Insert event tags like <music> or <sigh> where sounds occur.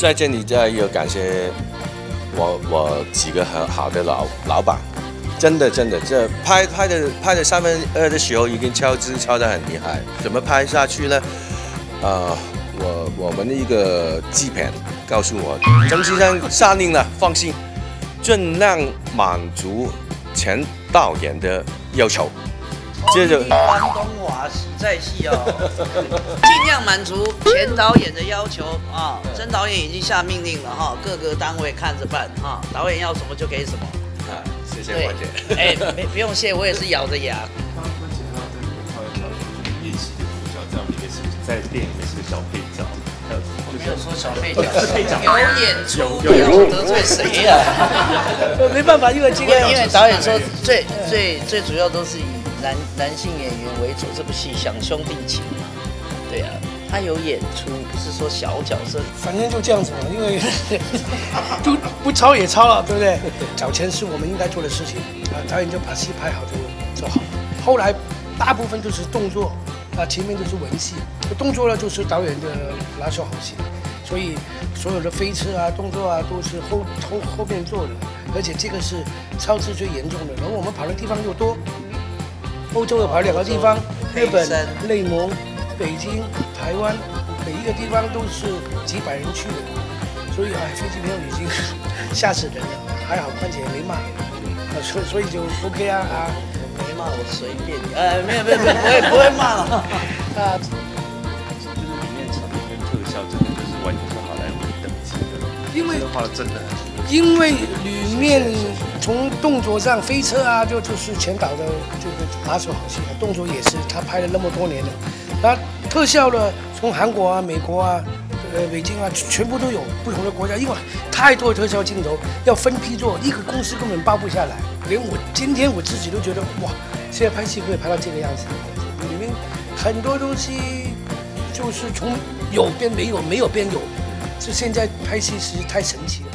在这里再要感谢我我几个很好的老老板，真的真的，这拍拍的拍的三分二的时候已经超支超得很厉害，怎么拍下去呢？呃，我我们的一个制片告诉我，曾先生下令了，放心，尽量满足前导演的要求。接着，关东华实在戏哦，<laughs> 尽量满足前导演的要求啊。曾导演已经下命令了哈，各个单位看着办哈。导演要什么就给什么。啊，谢谢关姐。<laughs> 哎，没不用谢，我也是咬着牙。关姐他在那个超演当中演戏的主角，在我们里面是在电影里面是个小配角。没有说小配角，有演出，有得罪谁呀？没办法，因为今天，因为导演说最最最主要都是以。男男性演员为主，这部戏想兄弟情嘛？对啊，他有演出，不是说小角色。反正就这样子嘛，因为 <laughs> 就不抄也抄了，对不对？找钱是我们应该做的事情啊，导演就把戏拍好就做好。后来大部分都是动作啊，前面就是文戏。动作呢，就是导演的拿手好戏，所以所有的飞车啊、动作啊，都是后后后面做的，而且这个是超支最严重的。然后我们跑的地方又多。欧洲又跑两个地方，日本、内蒙、北京、台湾，每一个地方都是几百人去的，所以哎，飞机票已经 <laughs> 吓死人了。还好关姐没骂，所所以就 OK 啊啊，没骂我随便，呃，没有没有没有，<laughs> 不会不会骂了啊。就是里面场面跟特效真的就是完全是好莱坞等级的，因为画的真的很。因为里面从动作上飞车啊，就就是前导的这个拿手好戏了，动作也是他拍了那么多年了。那特效呢，从韩国啊、美国啊、呃北京啊，全部都有不同的国家，因为太多特效镜头要分批做，一个公司根本包不下来。连我今天我自己都觉得哇，现在拍戏可以拍到这个样子，里面很多东西就是从有变没有，没有变有，这现在拍戏实在太神奇了。